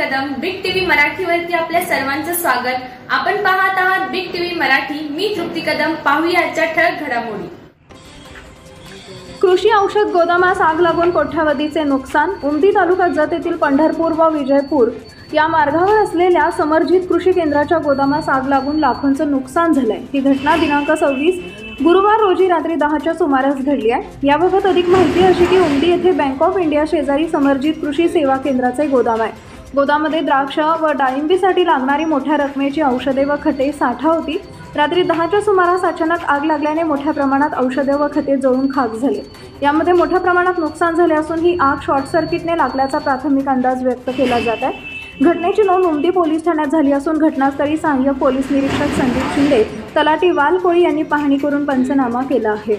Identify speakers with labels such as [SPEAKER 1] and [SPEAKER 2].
[SPEAKER 1] Kadam big TV मराठीवरती आपल्या सर्वांचं स्वागत. आपण पाहत आहात बिग टीव्ही मराठी. मी तृप्ती कदम. पाहूया आजच्या ठळक घडामोडी.
[SPEAKER 2] कृषी औषध गोदामास आग लागून कोट्यावधीचे नुकसान उमदी तालुका जत येथील पंढरपूर व विजयपूर. या मार्गावर असलेल्या समर्जित कृषी केंद्राच्या गोदामास आग लागून लाखोंचं नुकसान झालंय. ही घटना दिनांक सव्वीस गुरुवार रोजी रात्री दहाच्या सुमारास घडली आहे. याबाबत अधिक माहिती अशी की उमदी येथे बँक ऑफ इंडिया शेजारी समर्जित कृषी सेवा केंद्राचे गोदाम आहे. गोदामध्ये द्राक्ष व डाळिंबीसाठी लागणारी मोठ्या रकमेची औषधे व खते साठा होती. रात्री दहाच्या सुमारास अचानक आग लागल्याने मोठ्या प्रमाणात औषधे व खते जळून खाक झाले. यामध्ये मोठ्या प्रमाणात नुकसान झाले असून ही आग शॉर्ट सर्किटने लागल्याचा प्राथमिक अंदाज व्यक्त केला जात आहे. घटनेची नोंद उमदी पोलीस ठाण्यात झाली असून घटनास्थळी सहाय्यक पोलीस निरीक्षक संदीप शिंदे तलाठी वाल कोळी यांनी पाहणी करून पंचनामा केला आहे.